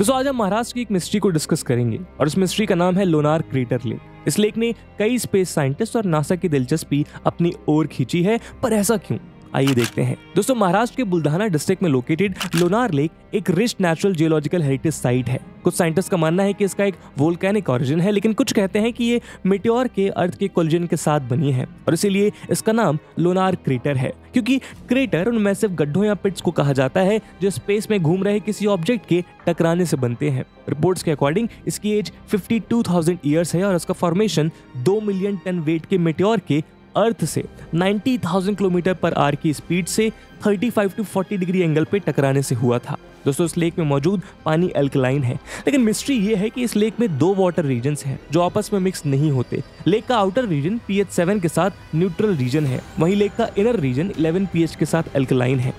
दोस्तों आज हम महाराष्ट्र की एक मिस्ट्री को डिस्कस करेंगे और उस मिस्ट्री का नाम है लोनार क्रेटर लेक इस लेक ने कई स्पेस साइंटिस्ट और नासा की दिलचस्पी अपनी ओर खींची है, पर ऐसा क्यों? आइए देखते हैं। दोस्तों महाराष्ट्र के बुल्धाना डिस्ट्रिक्ट में लोकेटेड लोनार लेक एक rich natural geological heritage site है। कुछ साइंटिस्ट का मानना है कि इसका एक वोल्केनिक ओरिजिन है लेकिन कुछ कहते हैं कि ये मिट्योर के अर्थ के कोलिजन के साथ बनी है और इसीलिए इसका नाम लोनार क्रेटर है। क्योंकि क्रेटर उन मैसिव गड्ढों या पिट्स को कहा जाता है जो स्पेस में घूम रहे किसी ऑब्जेक्ट के टकराने से बनते हैं। रिपोर्ट्स के अकॉर्डिंग इसकी एज 52,000 ईयर्स है और इसका फॉर्मेशन 2 मिलियन टन वेट के मिट्योर के अर्थ से 90,000 किलोमीटर पर आर की स्पीड से 35 टू 40 डिग्री एंगल पे टकराने से हुआ था। दोस्तों इस लेक में मौजूद पानी अल्कलाइन है लेकिन मिस्ट्री ये है कि इस लेक में दो वाटर रीजन हैं जो आपस में मिक्स नहीं होते। लेक का आउटर रीजन पीएच सेवन के साथ न्यूट्रल रीजन है वहीं लेक का इनर रीजन 11 पीएच के साथ अल्कलाइन है।